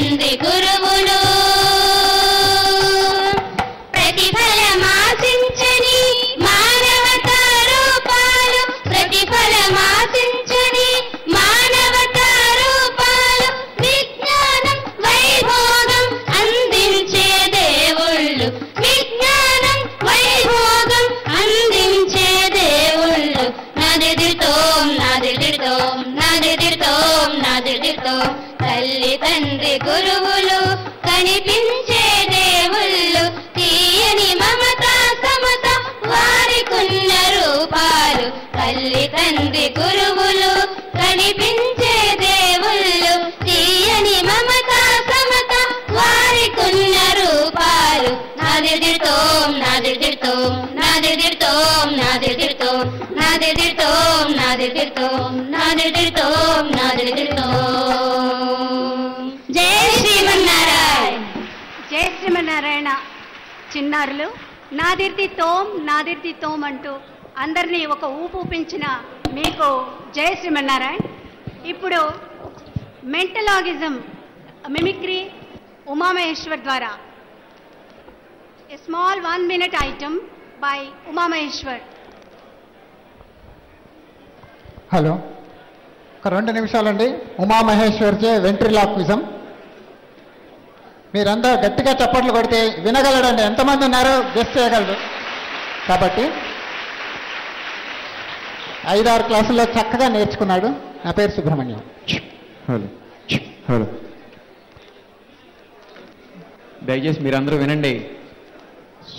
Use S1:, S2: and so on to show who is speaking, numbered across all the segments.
S1: they నాదిదితోం నాదిదితోం జై శ్రీమన్నారాయణ.
S2: జయ శ్రీమన్నారాయణ. చిన్నారులు నాదిర్ది తోం నాదిర్ది తోం అంటూ అందరినీ ఒక ఊపు ఊపించిన మీకు జయ శ్రీమన్నారాయణ. ఇప్పుడు మెంటలాగిజం మిమిక్రీ ఉమామహేశ్వర్ ద్వారా. A small one minute item by Umamaheshwar
S3: hello. ఒక రెండు నిమిషాలండి. ఉమామహేశ్వర్చే వెంట్రిలాక్విజం. మీరందరూ గట్టిగా చప్పట్లు కొడితే వినగలడండి. ఎంతమంది ఉన్నారో గెస్ట్ చేయగలరు. కాబట్టి ఐదారు క్లాసుల్లో చక్కగా నేర్చుకున్నాడు. నా పేరు సుబ్రహ్మణ్యం.
S4: హలో. హలో. దయచేసి మీరందరూ వినండి.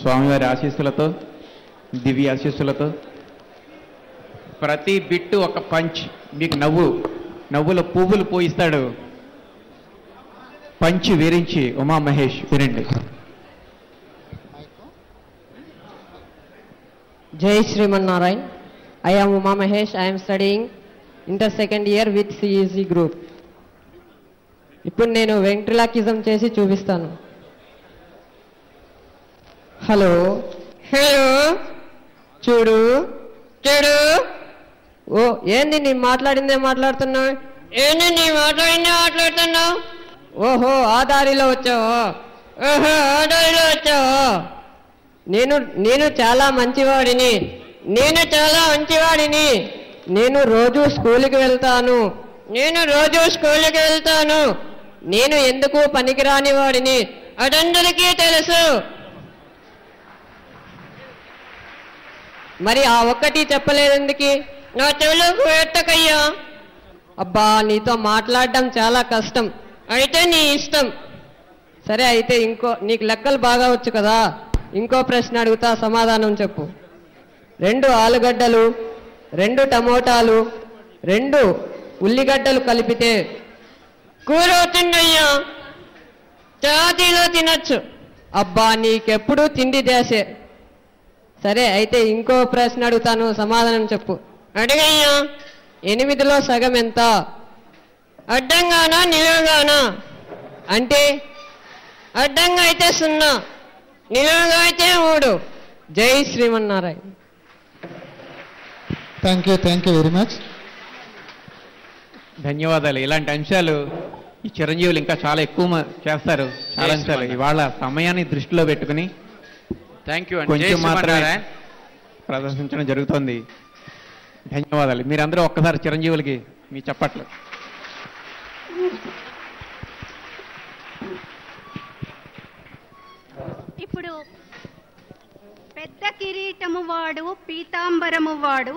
S4: స్వామివారి ఆశీస్సులతో దివ్య ఆశీస్సులతో ప్రతి బిట్టు ఒక పంచ్. మీకు నవ్వు. నవ్వుల పువ్వులు పోయిస్తాడు. పంచ్ విరించి ఉమా మహేష్ వినండి.
S5: జై Sriman I am Uma Mahesh I am studying inter second year with with group ఇప్పుడు నేను వెంట్రిలాకిజం చేసి చూపిస్తాను. హలో హలో చూడు. చూడు. ఓ ఏంది నీ మాట్లాడిందే మాట్లాడుతున్నావు? ఏంది నీ మాట్లాడిందే మాట్లాడుతున్నావు? ఓహో ఆ దారిలో వచ్చావా? ఓహో ఆ దారిలో వచ్చావా? నేను నేను చాలా మంచివాడిని. నేను చాలా మంచివాడిని. నేను రోజు స్కూల్కి వెళ్తాను. నేను రోజు స్కూల్కి వెళ్తాను. నేను ఎందుకు పనికిరాని వాడిని. అదందరికీ తెలుసు. మరి ఆ ఒక్కటి చెప్పలేదెందుకు? నా చెవులకు ఎట్టకయ్యా అబ్బా నీతో మాట్లాడడం చాలా కష్టం. అయితే నీ ఇష్టం. సరే అయితే ఇంకో నీకు లెక్కలు బాగా వచ్చు కదా. ఇంకో ప్రశ్న అడుగుతా సమాధానం చెప్పు. రెండు ఆలుగడ్డలు రెండు టమోటాలు రెండు ఉల్లిగడ్డలు కలిపితే. కూర అవుతుందయ్యా చాతీలో తినొచ్చు. అబ్బా నీకెప్పుడు తిండి దేశే. సరే అయితే ఇంకో ప్రశ్న అడుగుతాను సమాధానం చెప్పు. అడిగయ్యా ఎనిమిదిలో సగం ఎంత? అడ్డంగానా నిలువుగానా? అంటే అడ్డంగా అయితే సున్నా నిలువుగా అయితే మూడు. జై Srimannarayana.
S3: Thank you thank you very much
S4: ధన్యవాదాలు. ఇలాంటి అంశాలు ఈ చిరంజీవులు ఇంకా చాలా ఎక్కువ చేస్తారు. చాలా అంశాలు. ఇవాళ సమయాన్ని దృష్టిలో పెట్టుకుని
S6: థ్యాంక్ యూ అండి జై
S4: కొంచెం మాత్రమే. ప్రదర్శించడం జరుగుతోంది. ధన్యవాదాలు. మీరందరూ ఒక్కసారి చిరంజీవులకి మీ చప్పట్లు.
S2: ఇప్పుడు పెద్ద కిరీటము వాడు పీతాంబరము వాడు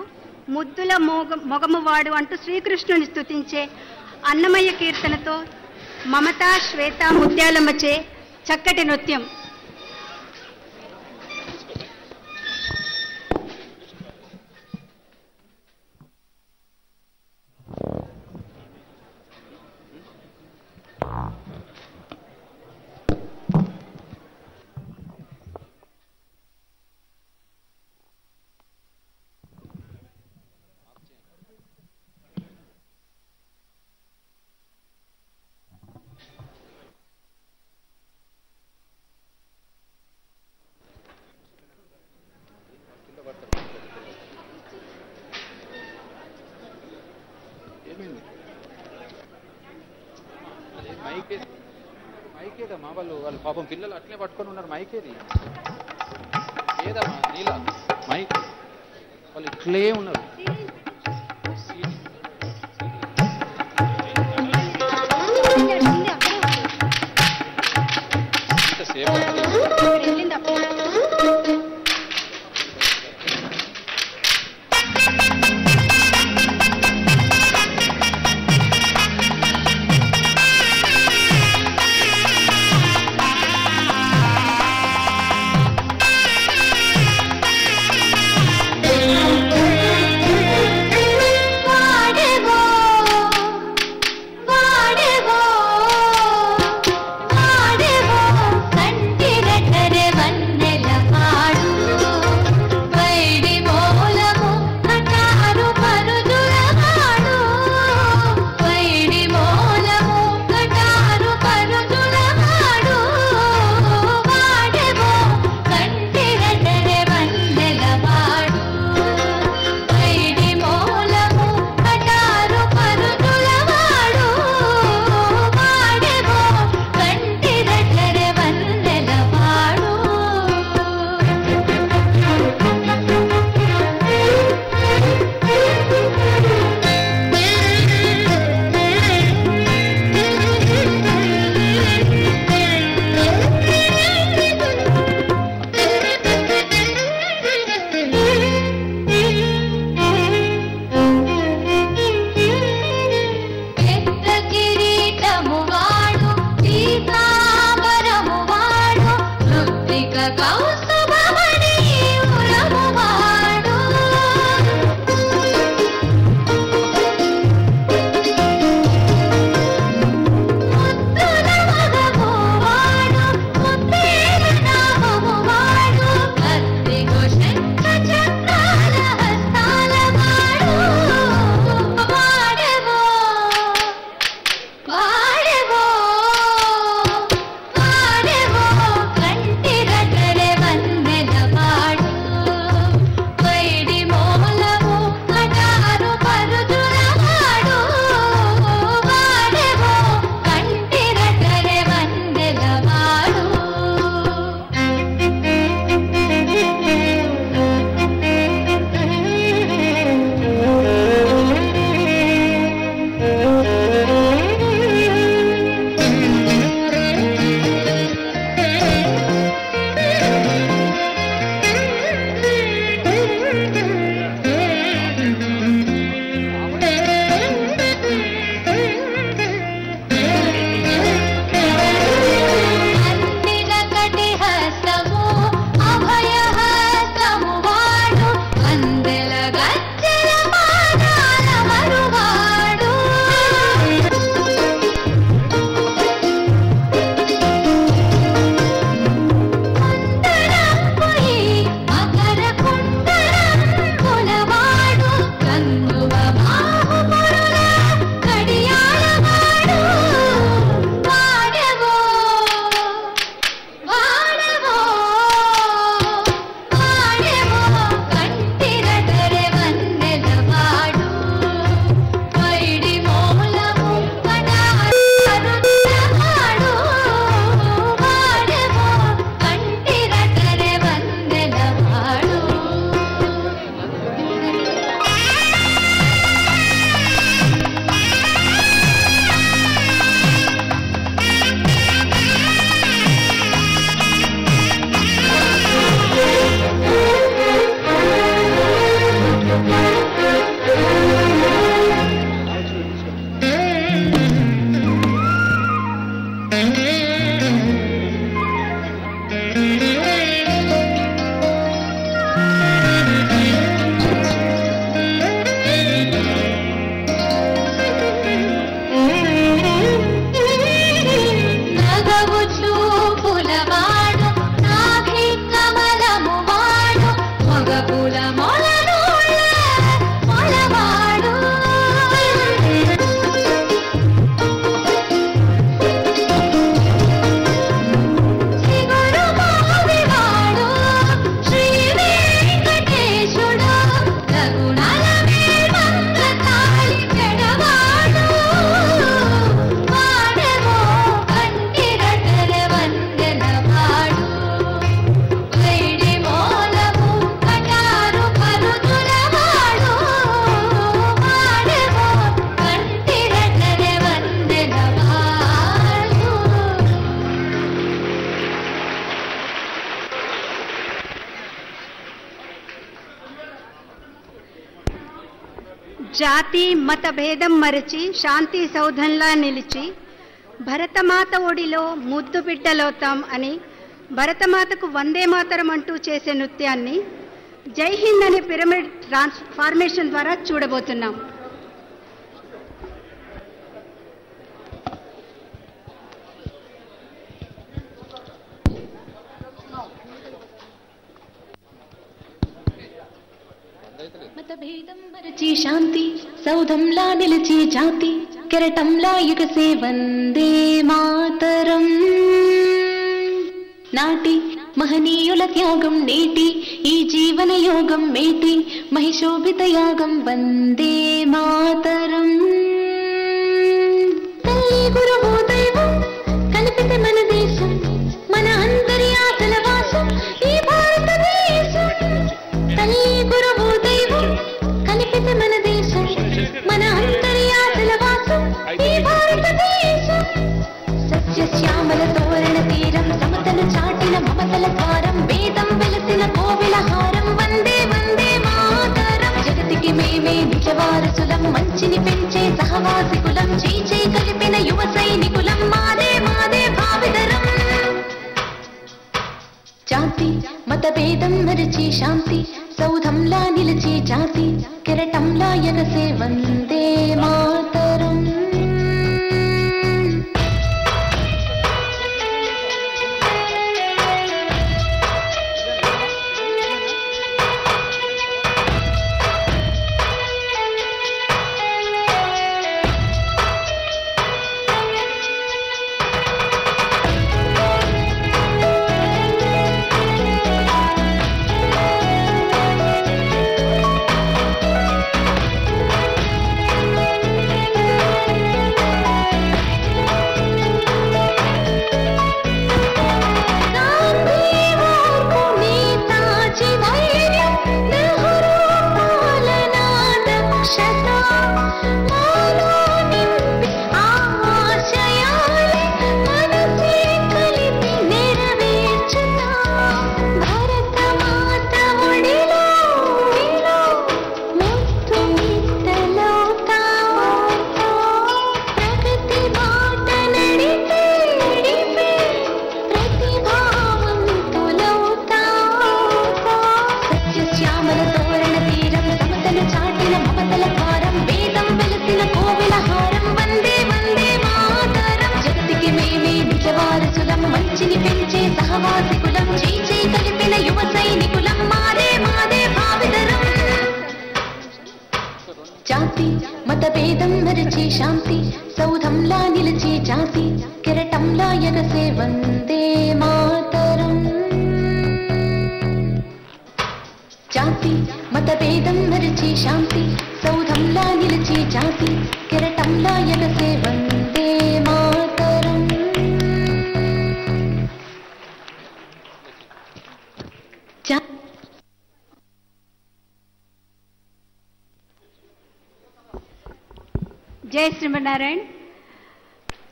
S2: ముద్దుల మోగ మొగము వాడు అంటూ శ్రీకృష్ణుని స్థుతించే అన్నమయ్య కీర్తనతో మమతా శ్వేత ముత్యాలమ్మచే చక్కటి నృత్యం.
S6: పాపం పిల్లలు అట్లే పట్టుకొని ఉన్నారు మైక్ ఏది ఏదమ్మా నీల? మైక్. వాళ్ళు ఇట్లే ఉన్నారు.
S2: జాతి మత భేదం మరచి శాంతి సౌధంలా నిలిచి భరతమాత ఒడిలో ముద్దు బిడ్డలవుతాం అని భరతమాతకు వందే మాతరం అంటూ చేసే నృత్యాన్ని జై హింద్ అనే పిరమిడ్ ట్రాన్స్ఫార్మేషన్ ద్వారా చూడబోతున్నాం.
S1: మతభేదం మరచి శాంతి సౌధంలా నిలిచి జాతి కెరటంలా యుగసే వందే మాతరం నాటి మహనీయుల త్యాగం నేటి ఈ జీవన యోగం మేటి మహిశోభిత యాగం వందే మాతరం తల్లి మమతల ద్వారం వేదం వెలసిన కోవిల హారం వందే వందే మాతరం. జగతికి మేమే నిజవారసులం మంచిని పెంచే కలిపిన యువ సైనికులం. మాదే మాదే భావితరం. జాతి మరచి శాంతి సౌధంలా నిలిచి జాతి కెరటంలా ఎగసే వందే మా
S2: జయ శ్రీమన్నారాయణ.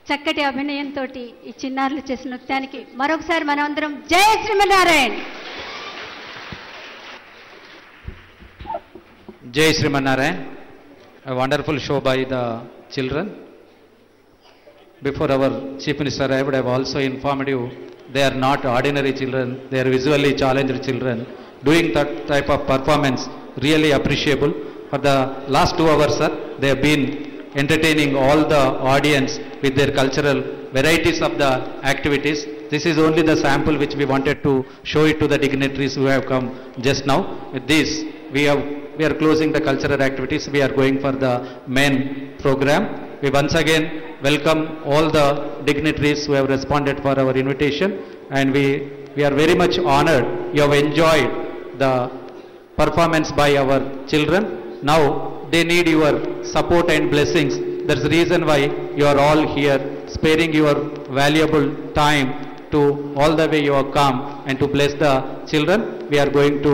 S2: చక్కటి అభినయంతో ఈ చిన్నారులు చేసిన నృత్యానికి మరొకసారి మనమందరం జయ శ్రీమన్నారాయణ.
S6: జయ Srimannarayana. Wonderful show by the children before our chief minister I would have also informed you they are not ordinary children they are visually challenged children doing that type of performance really appreciable for the last two hours sir they హీన్ entertaining all the audience with their cultural varieties of the activities. This is only the sample which we wanted to show it to the dignitaries who have come just now. With this, we have we are closing the cultural activities. We are going for the main program. We once again welcome all the dignitaries who have responded for our invitation, and we we are very much honored. You have enjoyed the performance by our children. Now they need your support and blessings. That's the reason why you are all here, sparing your valuable time to all the way you have come and to bless the children. We are going to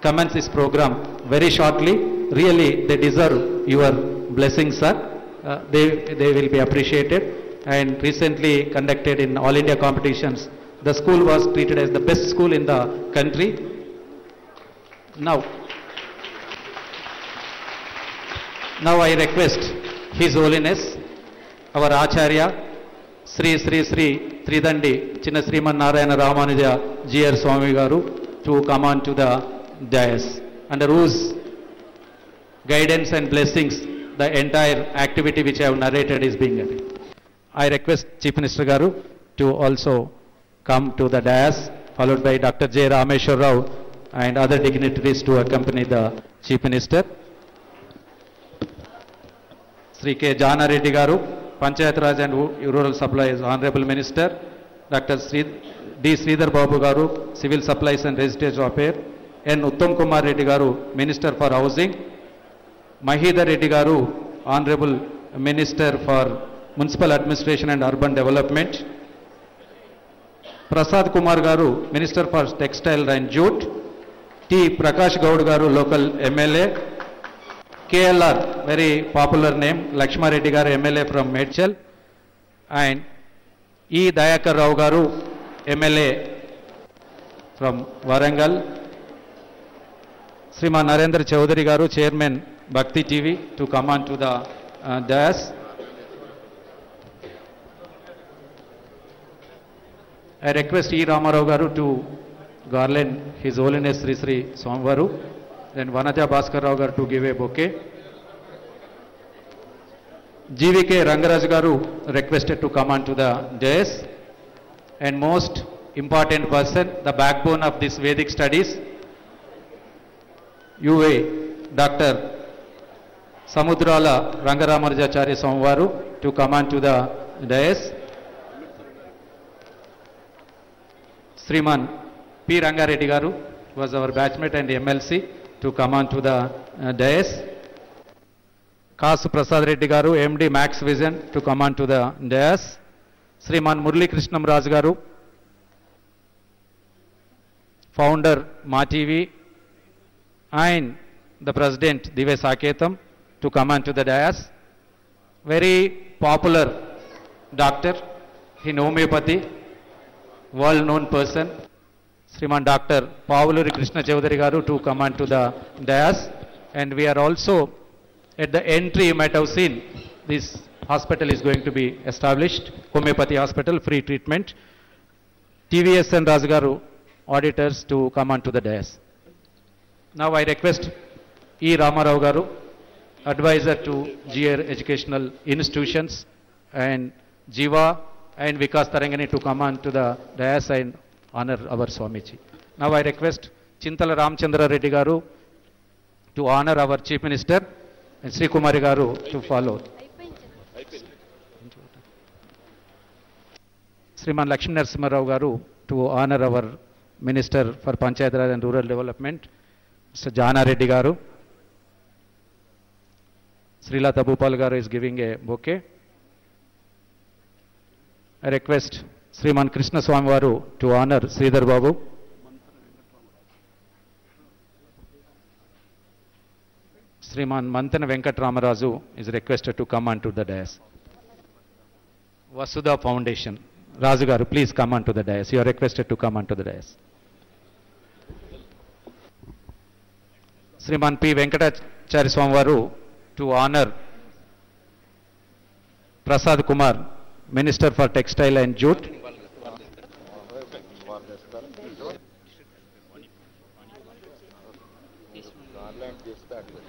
S6: commence this program very shortly. Really, they deserve your blessings, sir. Uh, they, they will be appreciated. And recently conducted in all India competitions, the school was treated as the best school in the country. Now, Now I request His Holiness, our Acharya, Sri Sri Sri Tridandi Chinna Sriman Narayana Ramanuja G.R. Swami Garu to come on to the dais, under whose guidance and blessings the entire activity which I have narrated is being done. I request Chief Minister Garu to also come to the dais, followed by Dr. J. Rameshwar Rao and other dignitaries to accompany the Chief Minister. Shri K Janareddy garu Panchayat Raj and rural supplies honourable minister doctor Shri D Sridhar Babu garu civil supplies and registration affair N Uttam Kumar Reddy garu minister for housing Mahidhar Reddy garu honourable minister for municipal administration and urban development Prasad Kumar garu minister for textile and jute T Prakash Goud garu local MLA KLR, very popular name, Lakshmareddy garu MLA from Medchal, and E. Dayakar Rao garu MLA from Warangal, Sriman Narendra Chaudhary garu Chairman Bhakti TV to come on to the uh, dais. I request E. Ramarao garu to garland His Holiness Sri Sri Swamvaru. Then Vanaja Bhaskar Rao garu to give a bouquet. GVK Rangaraj garu requested to come on to the dais. And most important person, the backbone of this Vedic studies, UA Dr. Samudrala Rangaramarjacharya Samvaru to come on to the dais. Sriman P. Rangareddy garu was our batchmate and MLC to come on to the uh, dais. Kasu Prasad Reddy garu, MD Max Vision to come on to the dais. Sriman Murli Krishnam Raj garu, founder Ma TV and the president Dive Saketam to come on to the dais. Very popular doctor in homeopathy, world known person, Sriman Dr. Pavuluri Krishna Chaudhary garu to come on to the dais. And we are also at the entry, you might have seen, this hospital is going to be established, homeopathy hospital, free treatment. TVS and Rajgaru auditors to come on to the dais. Now I request E. Ramarao garu, advisor to GR Educational Institutions and Jiva and Vikas Tarangani to come on to the dais and honor our Swamiji. Now I request Chintala Ramchandra Reddy garu to honor our Chief Minister and Sri Kumari garu to follow. Sriman Lakshmi Narasimha garu to honor our Minister for Panchayat Raj and Rural Development, Mr. Jana Reddy garu. Srilata Bhupal garu is giving a bouquet. I request Sriman Krishna Swami Varu to honor Sridhar Babu. Sriman Mantana Venkat Ramaraju is requested to come onto the dais. Vasudha Foundation. Raju garu, please come onto the dais. You are requested to come onto the dais. Sriman P. Venkatacharya Swami Varu to honor Prasad Kumar, Minister for Textile and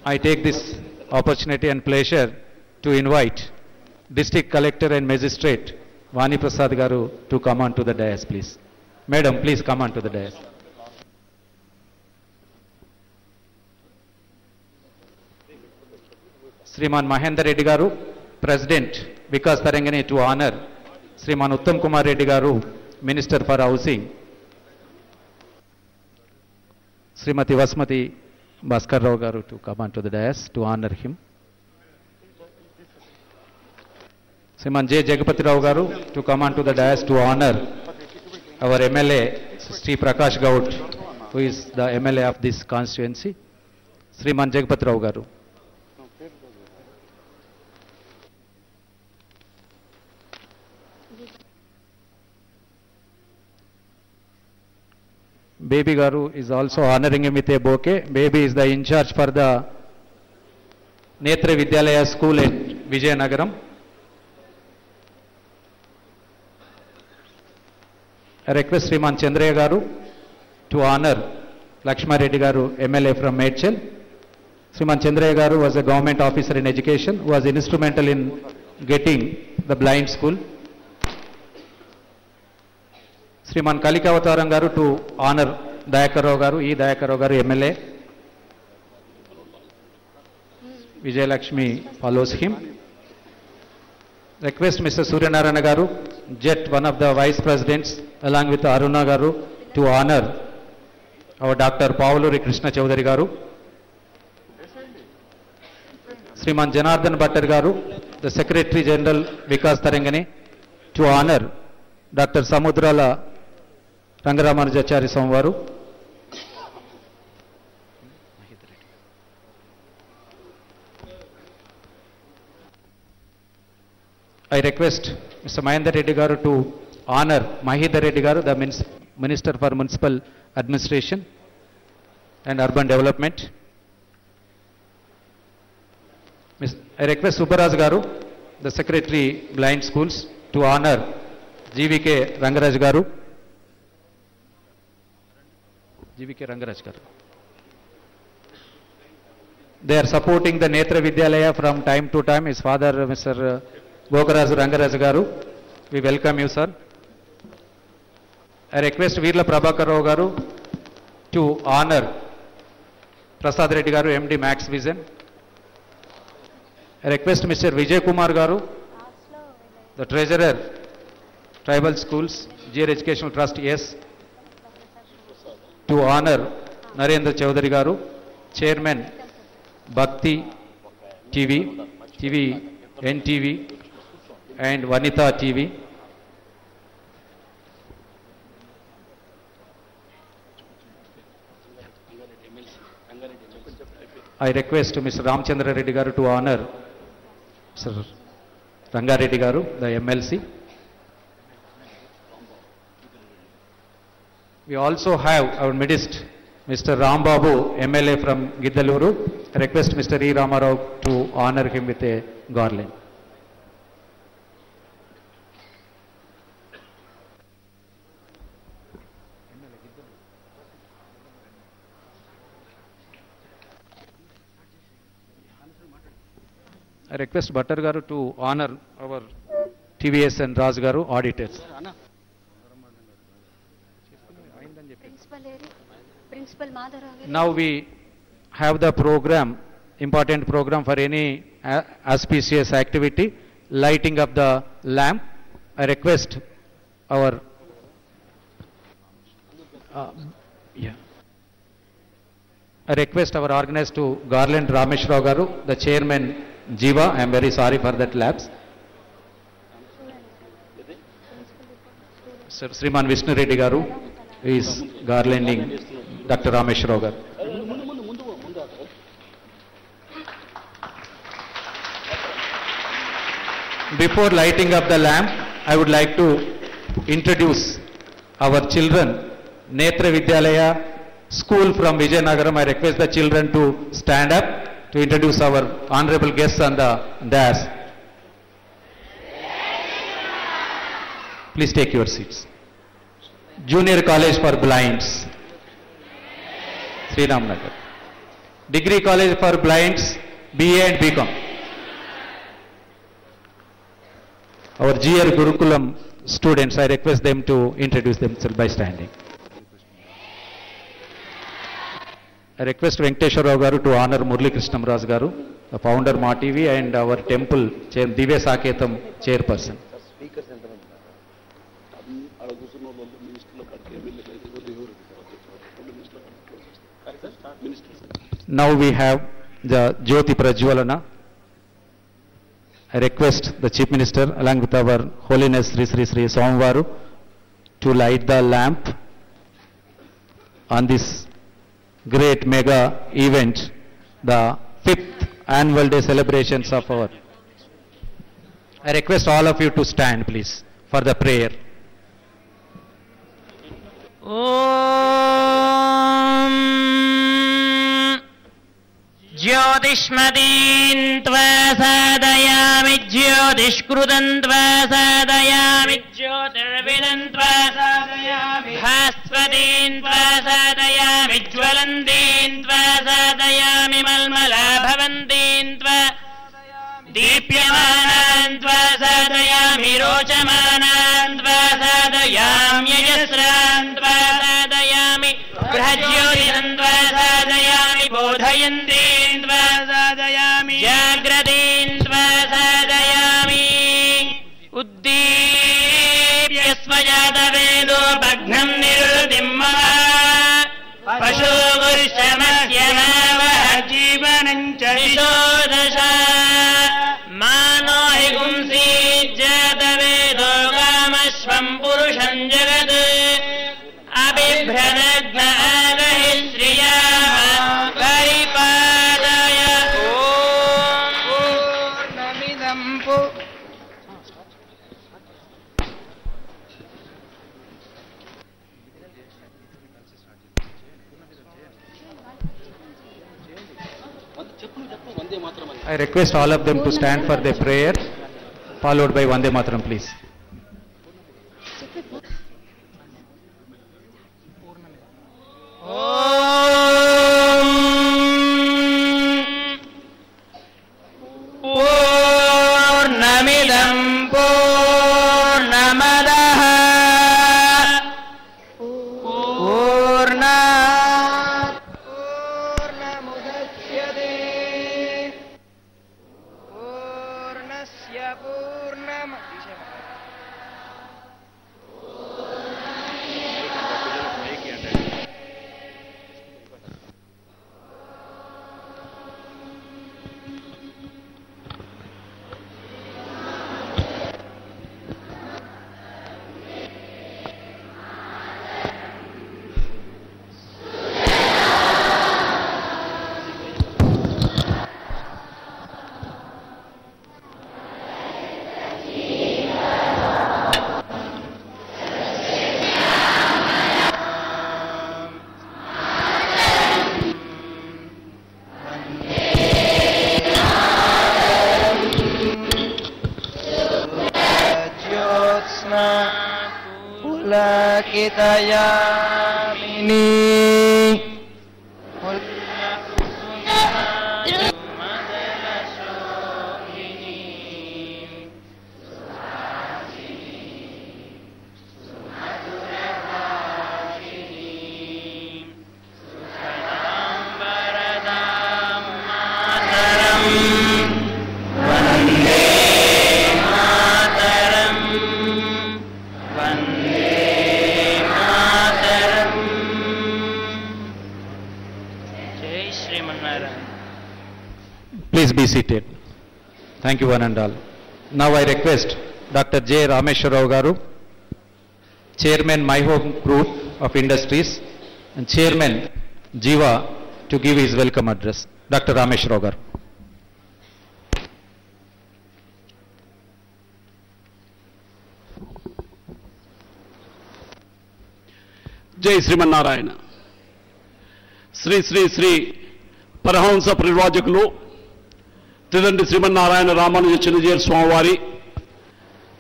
S6: I take this opportunity and pleasure to invite District Collector and Magistrate Vani Prasad Garu to come on to the dais, please. Madam, please come on to the dais. Sriman Mahendra Reddy Garu, President Vikas Tarangani to honor Sriman Uttam Kumar Reddy Garu, Minister for Housing. Srimati Vasmati Bhaskar Rao Garu to come on to the dais to honor him. Sriman J. Jagapati Rao Garu to come on to the dais to honor our MLA, Sri Prakash Gaud, who is the MLA of this constituency. Sriman Jagapati Rao Garu. Baby Garu is also honoring him with a bouquet. Baby is the in charge for the Netra Vidyalaya School in Vijayanagaram. I request Sriman Chandraya Garu to honor Lakshma Reddy Garu, MLA from Medchel. Sriman Chandraya Garu was a government officer in education, was instrumental in getting the blind school. Sriman Kalikavataram garu to honour Dayakar Rao garu ఈ Dayakar Rao garu MLA. Vijayalakshmi follows him request mister Suryanarayana garu get one of the vice presidents along with Aruna garu to honour. Our doctor Pavuluri Krishna Chowdary garu. Sriman Janardan Bhattar garu the secretary general Vikas Tarangini to honour. Doctor Samudrala Rangaramanujacharya Swami వారు I request mister Mahender Reddy garu to honour Mahidhar Reddy garu the minister for municipal administration and urban development Miss, I request Subbaraj Garu, the Secretary Blind Schools, to honor GVK Rangaraj GVK रंगराजकर they are supporting the Netra Vidyalaya from time to time his father mister Gokaraj Rangaraj गार we welcome you sir I request Vir Prabhakar to honour Prasad Reddy M D Max Vision request mister Vijay Kumar गार the treasurer tribal school Jeeyar educational trust as to honor Narendra Chaudhary Garu, chairman, Bhakti TV, TV, NTV, and Vanita TV. I request Mr. Ramchandra Reddy Garu to honor Sir Rangareddy Garu, the We also have our midst, Mr. Rambabu, MLA from Giddaluru. I request Mr. E. Ramarao to honor him with a garland. I request Bhattar Garu to honor our TVS and Raj Garu auditors. Now we have the program, important program for any a- auspicious activity, lighting up the lamp. I request our, uh, yeah. I request our organizer to Garland Ramesh Rao Garu, the chairman Jiva, I am very sorry for that lapse. Sir Sriman Vishnu Reddy Garu is garlanding doctor Rameshwar garu before lighting of the lamp I would like to introduce our children Netra Vidyalaya school from Vijayanagar I request the children to stand up to introduce our honourable guest on the dais please take your seats. Junior college for blinds. Sriram Nagar. Degree College for Blinds, BA and BCom. Our GR Gurukulam students, I request them to introduce themselves by standing. I request Venkateshwar Rao Garu to honor Murli Krishnam Raj Garu, the founder Ma TV and our temple chair, Divya Saketam chairperson. Now we have the Jyoti Prajwalana. I request the Chief Minister along with our Holiness Sri Sri Sri Somvaru to light the lamp on this great mega event, the fifth annual day celebrations of our. I request all of you to stand please for the prayer.
S7: ॐ ज्योतिष्मदीन् त्वा सादयामि ज्योतिष्कृतम् त्वा सादयामि ज्योतिर्विदम् त्वा सादयामि भास्वतीन् त्वा सादयामि ज्वलन्तीन् त्वा सादयामि मल्मला भवन्तीन् त्वा दीप्यमानान् त्वा सादयामि रोचमानान् त्वा सादयाम्यजस्रान् त्वा सादयामि गृहज्योतिरन् त्वा सादयामि बोधयन्तीन् च
S6: request all of them to stand for their prayer, followed by Vande Mataram, please. या seated. Thank you one and all. Now I request Dr. J. rameshwarao Garu, Chairman My Home Group of Industries and Chairman Jiva to give his welcome address. Dr. Rameshwara Garu.
S8: జై శ్రీమన్నారాయణ శ్రీ శ్రీ శ్రీ పరహంస పరివాజకులు త్రిదండి శ్రీమన్నారాయణ రామానుజ చిన్నజీర్ స్వామివారి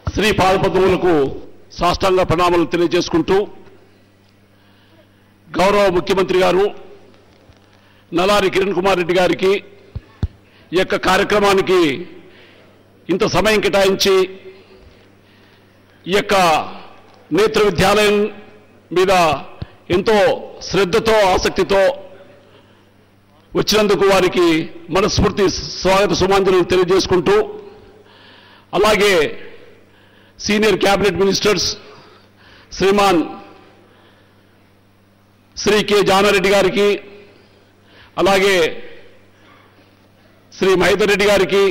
S8: శ్రీ పాదపద్మములకు సాష్టాంగ ప్రణామాలు తెలియజేసుకుంటూ గౌరవ ముఖ్యమంత్రి గారు నలారి కిరణ్ కుమార్ రెడ్డి గారికి ఈ యొక్క కార్యక్రమానికి ఇంత సమయం కేటాయించి ఈ యొక్క నేత్ర విద్యాలయం మీద ఎంతో శ్రద్ధతో ఆసక్తితో వచ్చినందుకు వారికి మనస్ఫూర్తి స్వాగత సుమాంజలు తెలియజేసుకుంటూ అలాగే senior cabinet ministers Sriman Shri K Janareddy గారికి అలాగే శ్రీ మహేందర్ రెడ్డి గారికి